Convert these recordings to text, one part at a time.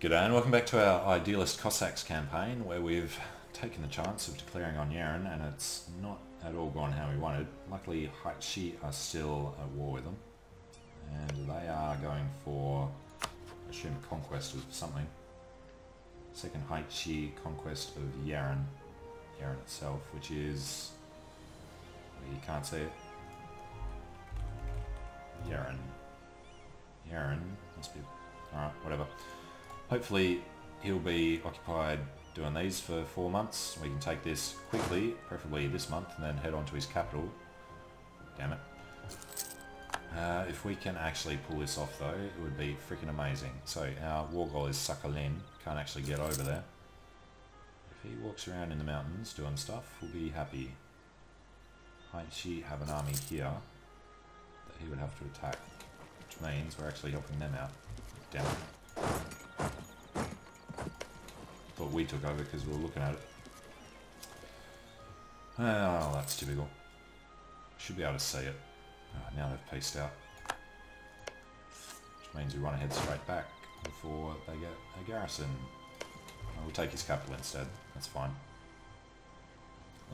G'day and welcome back to our Idealist Cossacks campaign where we've taken the chance of declaring on Yaren and it's not at all gone how we wanted. Luckily Haixi are still at war with them and they are going for, I assume, conquest of something. Second Haixi conquest of Yaren, Yaren itself, which is, well, you can't see it, Yaren. Yaren must be, alright, whatever. Hopefully he'll be occupied doing these for four months. We can take this quickly, preferably this month, and then head on to his capital. Damn it. Uh, if we can actually pull this off though, it would be freaking amazing. So our war goal is Sakhalin, can't actually get over there. If he walks around in the mountains doing stuff, we'll be happy. Haixi have an army here that he would have to attack, which means we're actually helping them out. Damn it. Thought we took over because we were looking at it. Oh, that's typical. Should be able to see it. Oh, now they've pieced out. Which means we run ahead straight back before they get a garrison. Oh, we'll take his capital instead. That's fine.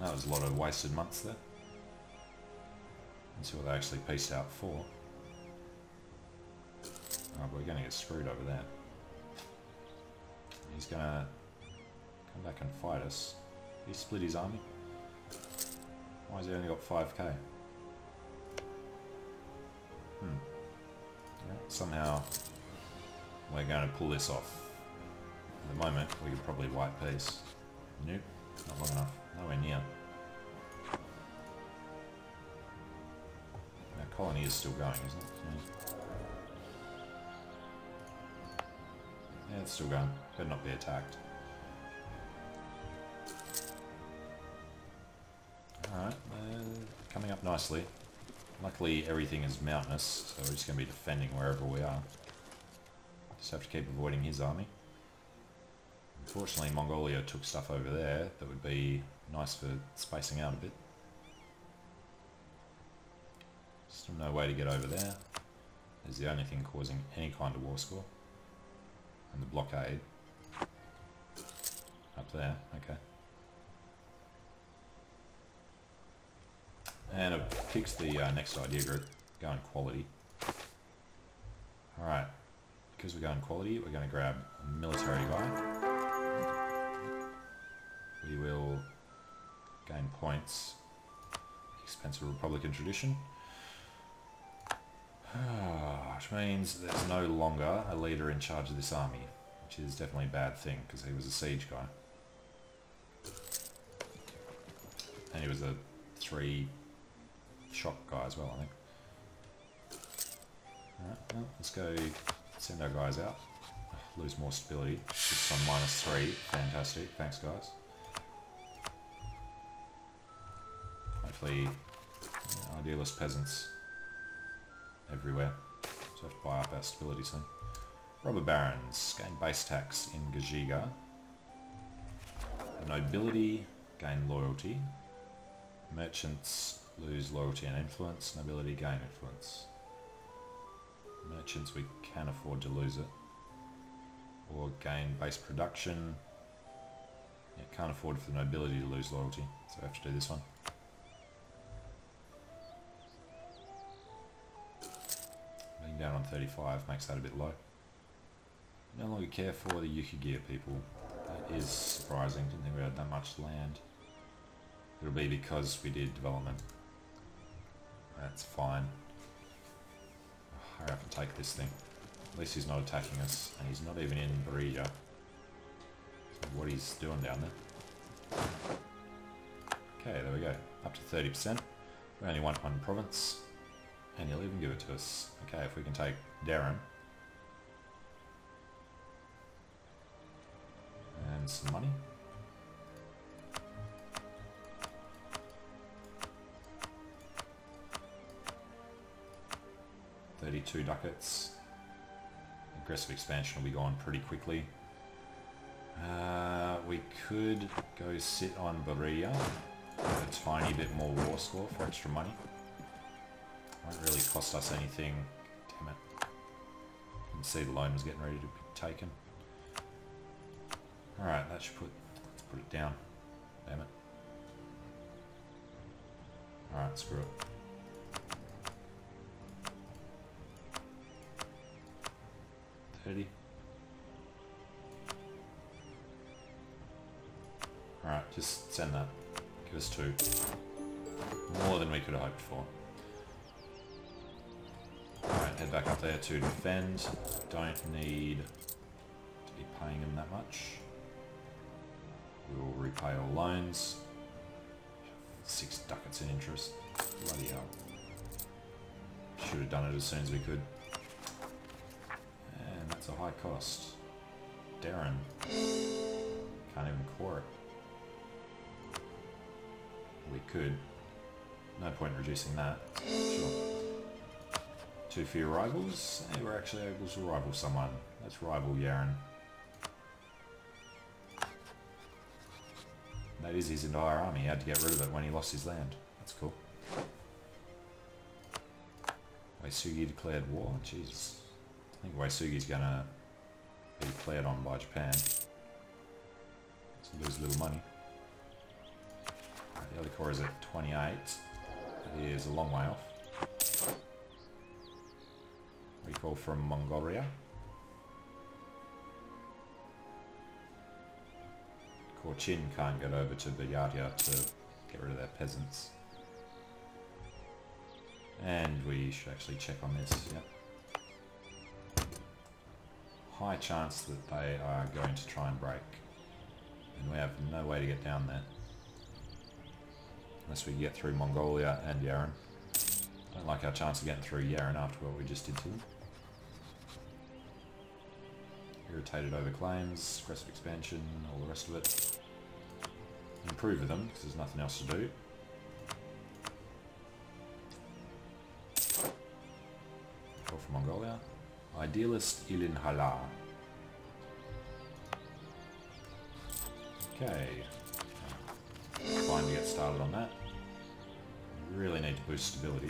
That was a lot of wasted months there. Let's see what they actually pieced out for. Oh, we're going to get screwed over there. He's going to come back and fight us. He split his army. Why has he only got 5k? Hmm. Yeah, somehow we're going to pull this off. At the moment, we could probably white peace. Nope, not long enough. Nowhere near. Our colony is still going, isn't it? Yeah. Yeah, it's still going. Better not be attacked. Alright, uh, coming up nicely. Luckily everything is mountainous, so we're just going to be defending wherever we are. Just have to keep avoiding his army. Unfortunately Mongolia took stuff over there that would be nice for spacing out a bit. Still no way to get over there. Is the only thing causing any kind of war score and the blockade. Up there, okay. Picks the uh, next idea group, going quality. Alright, because we're going quality, we're going to grab a military guy. We will gain points, Expensive Republican tradition. Which means there's no longer a leader in charge of this army, which is definitely a bad thing because he was a siege guy. And he was a three shot guy as well, I think. Alright, well, let's go send our guys out. Lose more stability. It's on minus three. Fantastic. Thanks, guys. Hopefully, yeah, idealist peasants everywhere. So have to buy up our stability soon. Robber barons gain base tax in Gajiga. Nobility gain loyalty. Merchants lose loyalty and influence. Nobility gain influence. Merchants we can afford to lose it. Or gain base production. Yeah, can't afford for the nobility to lose loyalty, so I have to do this one. Being down on 35 makes that a bit low. No longer care for the Yukagyr people. That is surprising, didn't think we had that much land. It'll be because we did development. That's fine. Hurry up and take this thing. At least he's not attacking us, and he's not even in Berea. So what he's doing down there. Okay, there we go. Up to 30%. We only want one province. And he'll even give it to us. Okay, if we can take Darren. And some money. Thirty-two ducats. Aggressive expansion will be gone pretty quickly. Uh, we could go sit on Berea. A tiny bit more war score for extra money. Won't really cost us anything. Damn it. Didn't see the loan was getting ready to be taken. Alright, that should put, let's put it down. Damn it. Alright, screw it. Thirty. Alright, just send that. Give us two. More than we could have hoped for. Alright, head back up there to defend. Don't need to be paying him that much. We will repay all loans. Six ducats in interest. Bloody hell. Should have done it as soon as we could. That's a high cost. Darren. Can't even core. We could. No point in reducing that. Sure. Too few rivals? Hey, we're actually able to rival someone. Let's rival Yaren. That is his entire army. He had to get rid of it when he lost his land. That's cool. Uesugi declared war? Jesus. I think Uesugi's gonna be declared on by Japan. So lose a little money. Right, the other core is at 28. It is a long way off. Recall from Mongolia. Chin can't get over to the Buryatia to get rid of their peasants. And we should actually check on this, yep. High chance that they are going to try and break. And we have no way to get down there. Unless we get through Mongolia and Yaren. Don't like our chance of getting through Yaren after what we just did to them. Irritated over claims, aggressive expansion, all the rest of it. Improve with them, because there's nothing else to do. Call for Mongolia. Idealist Ilan Hala. Okay. To get started on that. Really need to boost stability.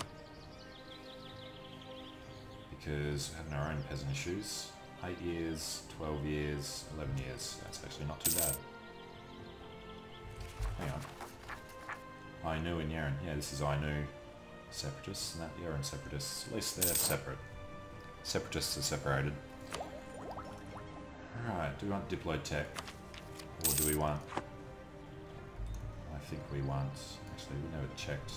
Because we're having our own peasant issues. 8 years, 12 years, 11 years. That's actually not too bad. Hang on. Ainu and Yaren. Yeah, this is Ainu separatists and that Yaren separatists. At least they're separate. Separatists are separated. Alright, do we want Diplo Tech? Or do we want... I think we want... Actually, we never checked.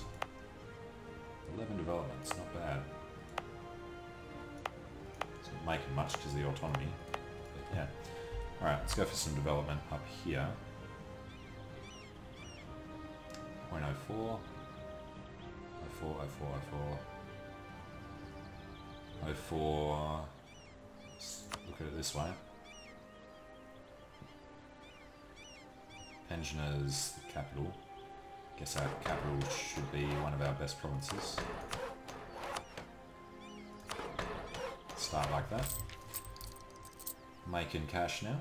11 developments, not bad It's not making much because of the autonomy. But yeah. Alright, let's go for some development up here. 0.04. 04, 04, 04. 04. look at it this way. Pensioners, capital. Guess our capital should be one of our best provinces. Start like that. Making cash now.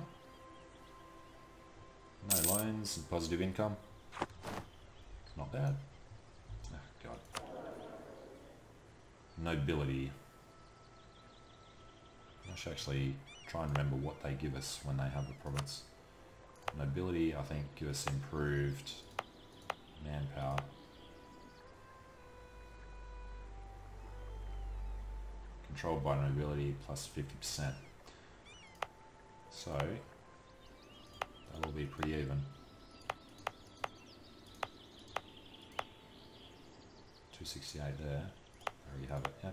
No loans and positive income. Not bad. Oh, God. Nobility. I should actually try and remember what they give us when they have the province. Nobility, I think, give us improved manpower. controlled by nobility plus 50%. So, that will be pretty even. 268 there. There you have it, yeah.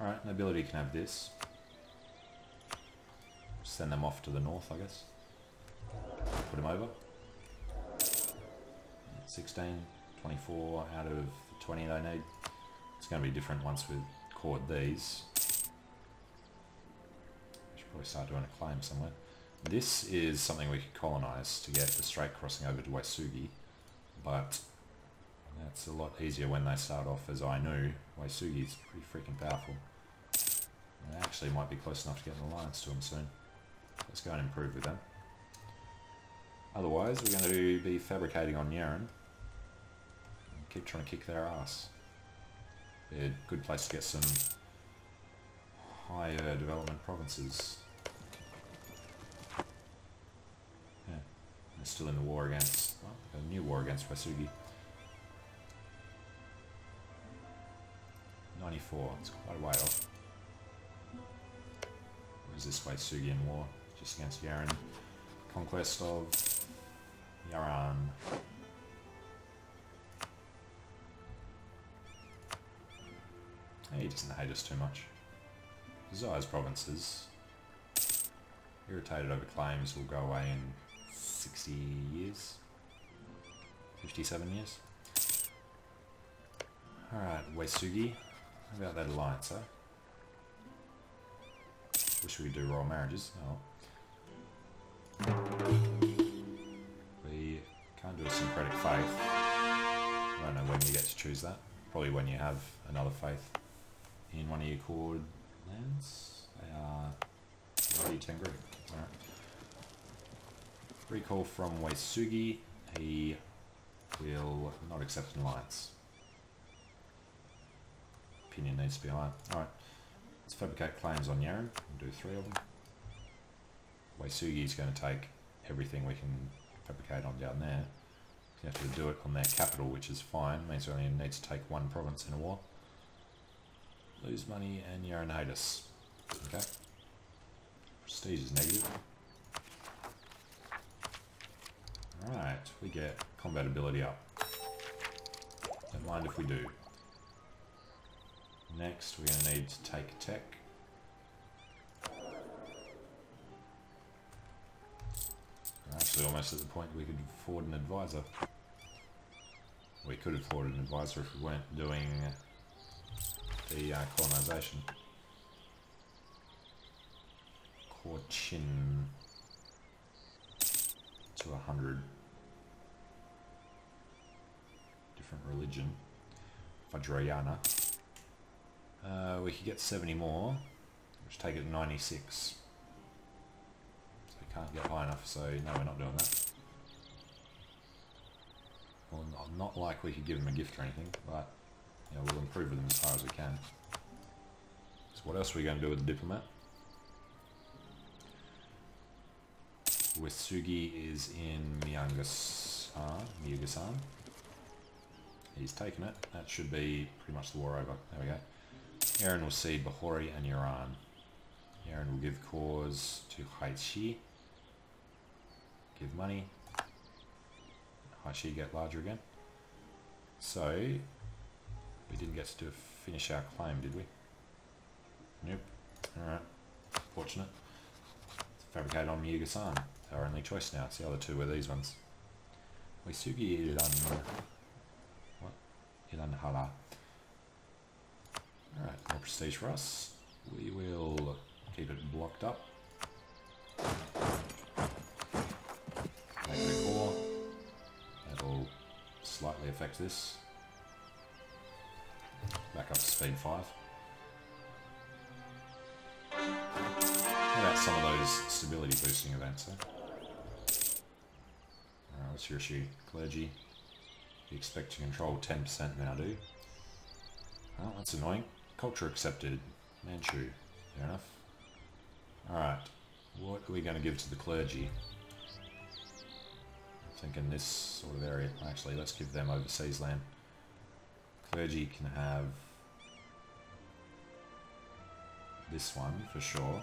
Alright, nobility can have this. Send them off to the north, I guess. Put them over. 16, 24 out of the 20 they need. It's going to be different once we've caught these I should probably start doing a claim somewhere. This is something we could colonize to get the strait crossing over to Uesugi, but that's a lot easier when they start off as I Ainu. Uesugi is pretty freaking powerful. And actually might be close enough to get an alliance to them soon. Let's go and improve with them. Otherwise, we're going to be fabricating on Yaren. Keep trying to kick their ass. They're a good place to get some higher development provinces. Yeah, still in the war against, well, a new war against Uesugi. 94, it's quite a way off. What is this Uesugian war? Just against Yaren. Conquest of Yaren. He doesn't hate us too much. Zai's provinces, irritated over claims, will go away in 60 years. 57 years. Alright, Uesugi. How about that alliance, eh? Wish we could do royal marriages. Oh. We can't do a syncretic faith. I don't know when you get to choose that. Probably when you have another faith in one of your chord lands. They are already Tengri. Alright. Recall from Uesugi. He will not accept an alliance. Opinion needs to be higher. Alright. Let's fabricate claims on Yaren. We'll do three of them. Uesugi is going to take everything we can fabricate on down there. You have to do it on their capital, which is fine. Means we only need to take one province in a war. Lose money and us. Okay. Prestige is negative. Alright, we get combat ability up. Don't mind if we do. Next, we're going to need to take tech. Actually almost at the point we could afford an advisor. We could afford an advisor if we weren't doing the uh, colonisation. Khorchin to a hundred. Different religion. Vajrayana. Uh, we could get 70 more, which take it to 96. Get high enough, so no, we're not doing that. Well, not, not like we could give them a gift or anything, but you know, we'll improve with them as far as we can. So what else are we going to do with the diplomat? Uesugi is in. Miyagasan. He's taken it. That should be pretty much the war over. There we go. Aaron will see Bahori and Iran. Aaron will give cause to Haixi. Give money. Haixi get larger again. So, we didn't get to finish our claim, did we? Nope. Alright. Fortunate. Fabricate on Miyuga-san. Our only choice now. It's the other two were these ones. Uesugi Iran... What? Iran Hara. Alright, more prestige for us. We will keep it blocked up. A core. That'll slightly affect this. Back up to speed 5. How about some of those stability boosting events, eh? Alright, let's hear she clergy. You expect to control 10% now, do? Oh, that's annoying. Culture accepted. Manchu. Fair enough. Alright. What are we going to give to the clergy? Thinking this sort of area. Actually, let's give them overseas land. Clergy can have this one for sure.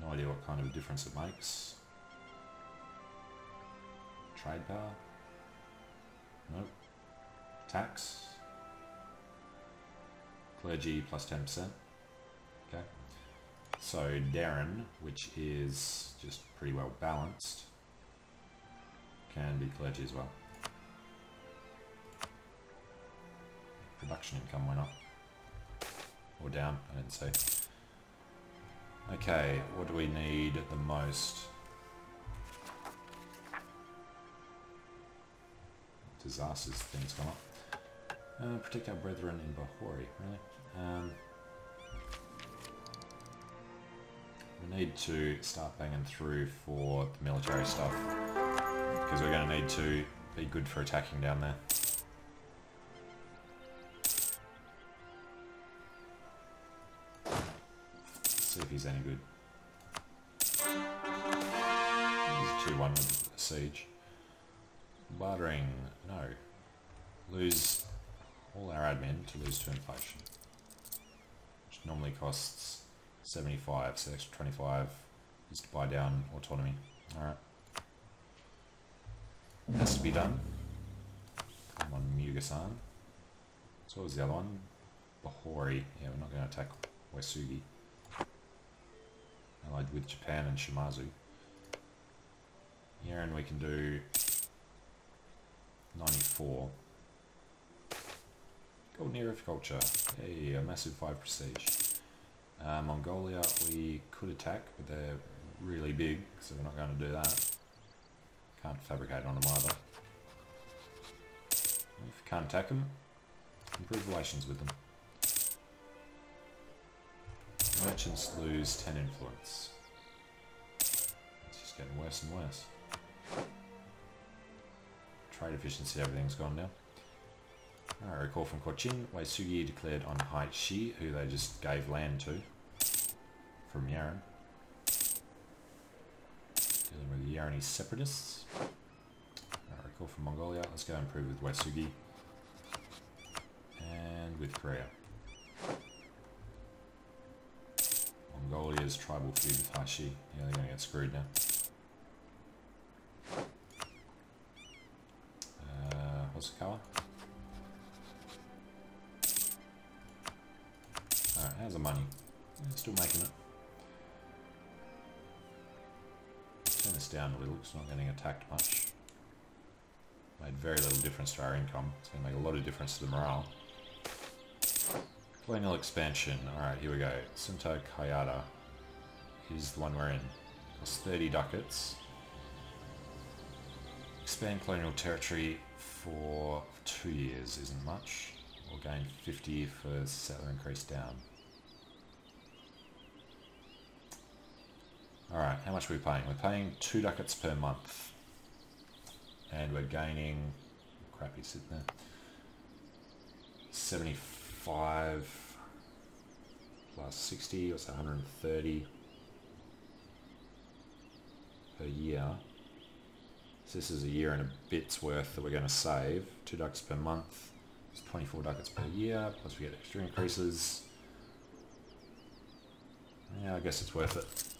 No idea what kind of difference it makes. Trade power? Nope. Tax. Clergy plus 10%. So Darren, which is just pretty well balanced, can be clergy as well. Production income went up. Or down, I didn't say. Okay, what do we need the most? Disasters things come up. Uh, protect our brethren in Bahori, really? Um, need to start banging through for the military stuff because we're going to need to be good for attacking down there. see if he's any good. 2-1 with Siege. Bartering, no. Lose all our admin to lose to inflation. Which normally costs 75, so extra 25 is to buy down autonomy. Alright. Has to be done. Come on, Mugasan. So what was the other one? Bahori. Yeah, we're not going to attack Uesugi. Allied with Japan and Shimazu. Here and we can do 94. Golden Era of Culture. Hey, a massive 5 prestige. Uh, Mongolia we could attack, but they're really big, so we're not going to do that. Can't fabricate on them either. If you can't attack them, improve relations with them. Merchants lose 10 influence. It's just getting worse and worse. Trade efficiency, everything's gone now. Alright, recall from Khorchin. Uesugi declared on Haixi, who they just gave land to. From Yaren. Dealing with the Yaranese separatists. Alright, recall from Mongolia. Let's go improve with Uesugi. And with Korea. Mongolia's tribal feud with Haixi. Yeah, they're going to get screwed now. Still making it. Turn this down a little, it's not getting attacked much. Made very little difference to our income. It's going to make a lot of difference to the morale. Colonial expansion. Alright, here we go. Sunto Kayada is the one we're in. Costs 30 ducats. Expand colonial territory for two years isn't much. We'll gain 50 for settler increase down. Alright, how much are we paying? We're paying two ducats per month. And we're gaining... Crappy sitting there. 75 plus 60, what's that, 130 per year. So this is a year and a bit's worth that we're going to save. Two ducats per month. It's 24 ducats per year, plus we get extra increases. Yeah, I guess it's worth it.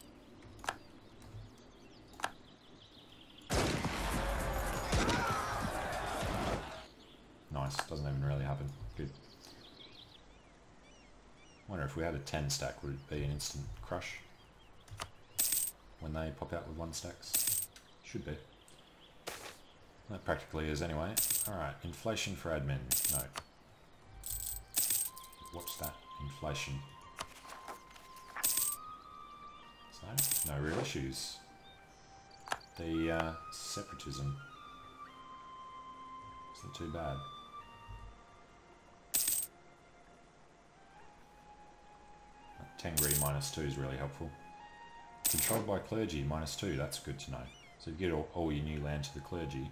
If we had a 10 stack, would it be an instant crush? When they pop out with one stacks? Should be. That practically is anyway. Alright, inflation for admin. No. What's that? Inflation. So, no real issues. The uh, separatism isn't too bad. Tengri minus 2 is really helpful. Controlled by clergy minus 2, that's good to know. So you get all, all your new land to the clergy.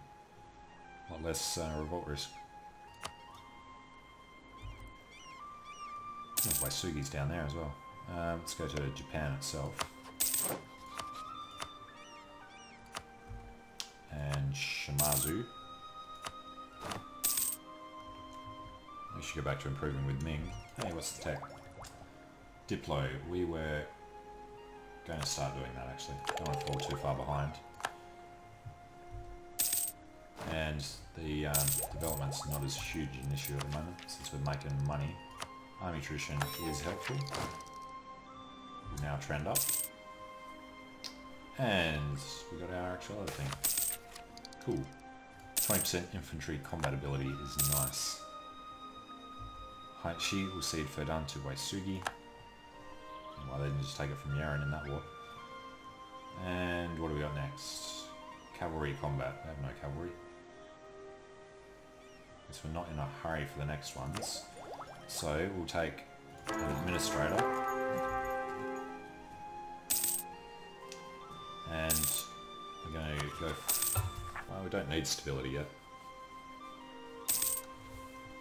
A lot less uh, revolt risk. Oh, Uesugi's down there as well. Um, let's go to Japan itself. And Shimazu. We should go back to improving with Ming. Hey, what's the tech? Diplo, we were going to start doing that actually. Don't want to fall too far behind. And the um, development's not as huge an issue at the moment since we're making money. Army attrition is helpful. Now trend up. And we got our actual other thing. Cool. 20% infantry combat ability is nice. Haixi will cede Fudan to Uesugi. Why they just take it from Yaren in that war. And what do we got next? Cavalry combat. They have no cavalry. Guess we're not in a hurry for the next ones. So we'll take an administrator. And we're going to go... Well, we don't need stability yet.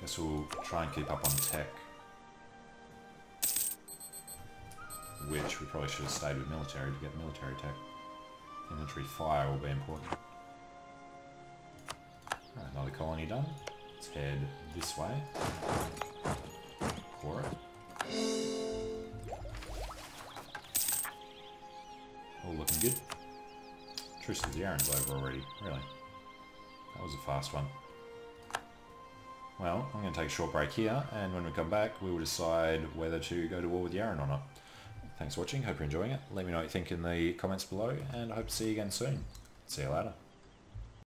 Guess we'll try and keep up on tech. Which we probably should have stayed with military to get military tech. Infantry fire will be important. Right, another colony done. Let's head this way. For it. All looking good. The Yaren's over already, really. That was a fast one. Well, I'm going to take a short break here, and when we come back, we will decide whether to go to war with Yaren or not. Thanks for watching, hope you're enjoying it. Let me know what you think in the comments below, and I hope to see you again soon. See you later.